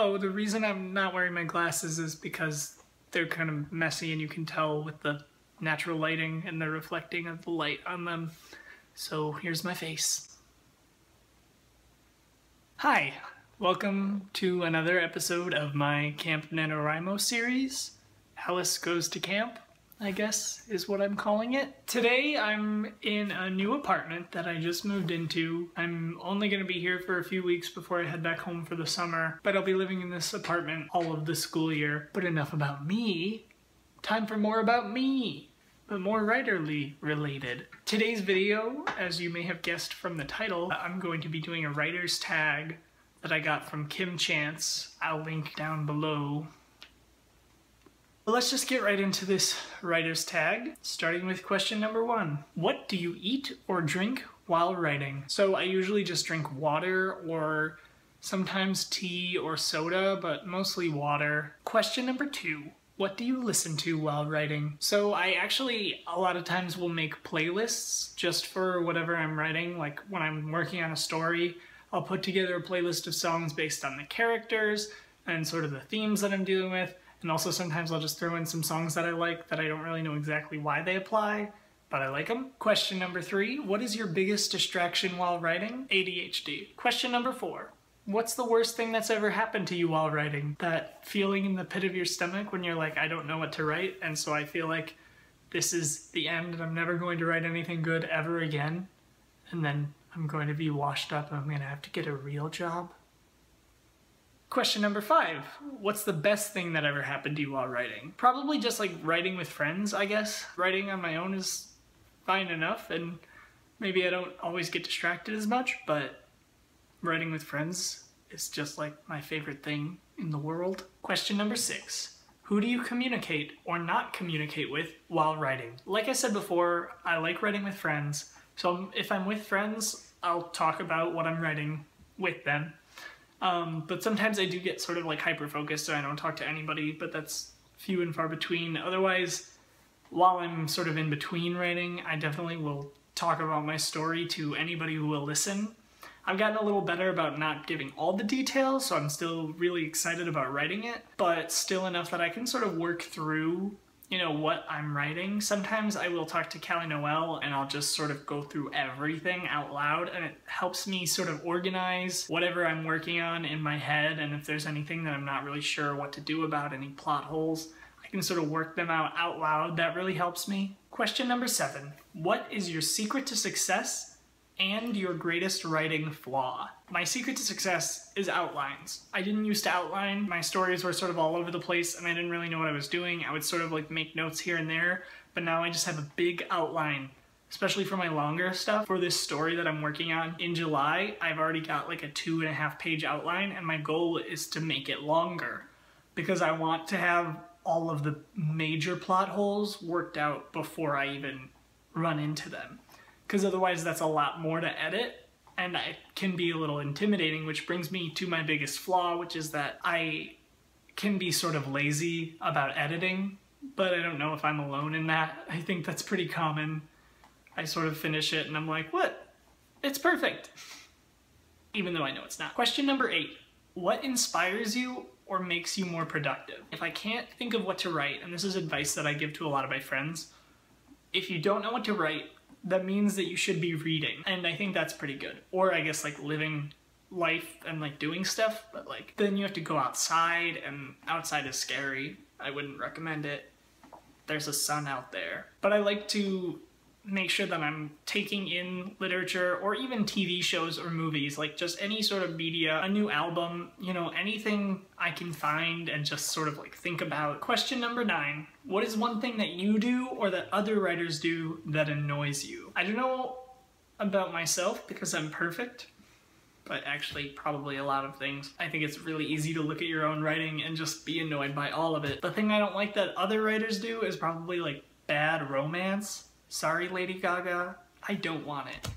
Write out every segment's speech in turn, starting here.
Oh, the reason I'm not wearing my glasses is because they're kind of messy and you can tell with the natural lighting and the reflecting of the light on them. So here's my face. Hi, welcome to another episode of my Camp NaNoWriMo series. Alice Goes to Camp, I guess is what I'm calling it. Today I'm in a new apartment that I just moved into. I'm only to be here for a few weeks before I head back home for the summer, but I'll be living in this apartment all of the school year. But enough about me. Time for more about me, but more writerly related. Today's video, as you may have guessed from the title, I'm going to be doing a writer's tag that I got from Kim Chance. I'll link down below well, let's just get right into this writer's tag, starting with question number one. What do you eat or drink while writing? So I usually just drink water or sometimes tea or soda, but mostly water. Question number two. What do you listen to while writing? So I actually a lot of times will make playlists just for whatever I'm writing. Like when I'm working on a story, I'll put together a playlist of songs based on the characters and sort of the themes that I'm dealing with. And also sometimes I'll just throw in some songs that I like that I don't really know exactly why they apply, but I like them. Question number three, what is your biggest distraction while writing? ADHD. Question number four, what's the worst thing that's ever happened to you while writing? That feeling in the pit of your stomach when you're like, I don't know what to write, and so I feel like this is the end and I'm never going to write anything good ever again. And then I'm going to be washed up and I'm going to have to get a real job. Question number five. What's the best thing that ever happened to you while writing? Probably just like writing with friends, I guess. Writing on my own is fine enough and maybe I don't always get distracted as much, but writing with friends is just like my favorite thing in the world. Question number six. Who do you communicate or not communicate with while writing? Like I said before, I like writing with friends. So if I'm with friends, I'll talk about what I'm writing with them um, but sometimes I do get sort of like hyper focused so I don't talk to anybody, but that's few and far between. Otherwise, while I'm sort of in between writing, I definitely will talk about my story to anybody who will listen. I've gotten a little better about not giving all the details, so I'm still really excited about writing it, but still enough that I can sort of work through you know, what I'm writing. Sometimes I will talk to Callie Noel and I'll just sort of go through everything out loud and it helps me sort of organize whatever I'm working on in my head and if there's anything that I'm not really sure what to do about, any plot holes, I can sort of work them out out loud. That really helps me. Question number seven. What is your secret to success and your greatest writing flaw. My secret to success is outlines. I didn't used to outline. My stories were sort of all over the place and I didn't really know what I was doing. I would sort of like make notes here and there, but now I just have a big outline especially for my longer stuff. For this story that I'm working on in July, I've already got like a two and a half page outline and my goal is to make it longer because I want to have all of the major plot holes worked out before I even run into them because otherwise that's a lot more to edit and it can be a little intimidating, which brings me to my biggest flaw, which is that I can be sort of lazy about editing, but I don't know if I'm alone in that. I think that's pretty common. I sort of finish it and I'm like, what? It's perfect. Even though I know it's not. Question number eight. What inspires you or makes you more productive? If I can't think of what to write, and this is advice that I give to a lot of my friends, if you don't know what to write, that means that you should be reading. And I think that's pretty good. Or I guess like living life and like doing stuff, but like then you have to go outside and outside is scary. I wouldn't recommend it. There's a sun out there. But I like to make sure that I'm taking in literature or even TV shows or movies, like just any sort of media, a new album, you know, anything I can find and just sort of like think about. Question number nine, what is one thing that you do or that other writers do that annoys you? I don't know about myself because I'm perfect, but actually probably a lot of things. I think it's really easy to look at your own writing and just be annoyed by all of it. The thing I don't like that other writers do is probably like bad romance Sorry, Lady Gaga, I don't want it.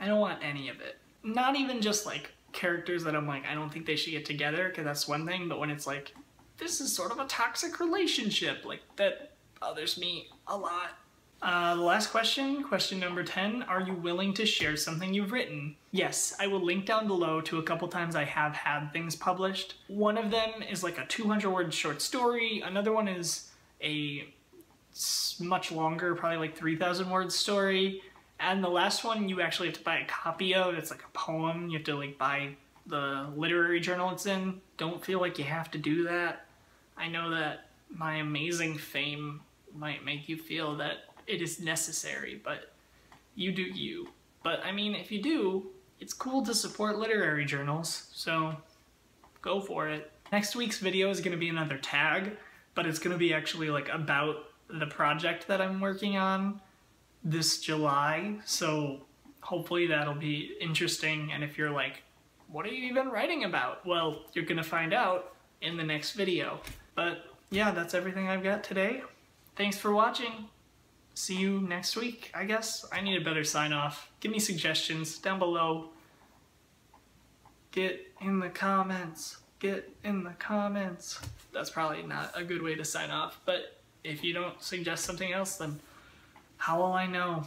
I don't want any of it. Not even just like characters that I'm like, I don't think they should get together, because that's one thing, but when it's like, this is sort of a toxic relationship, like that bothers me a lot. Uh, the last question, question number 10, are you willing to share something you've written? Yes, I will link down below to a couple times I have had things published. One of them is like a 200 word short story, another one is a much longer, probably like 3,000 word story, and the last one you actually have to buy a copy of, it's like a poem, you have to like buy the literary journal it's in. Don't feel like you have to do that. I know that my amazing fame might make you feel that it is necessary, but you do you. But I mean, if you do, it's cool to support literary journals, so go for it. Next week's video is gonna be another tag, but it's gonna be actually like about the project that I'm working on this July, so hopefully that'll be interesting. And if you're like, what are you even writing about? Well, you're gonna find out in the next video. But yeah, that's everything I've got today. Thanks for watching see you next week, I guess. I need a better sign off. Give me suggestions down below. Get in the comments. Get in the comments. That's probably not a good way to sign off, but if you don't suggest something else, then how will I know?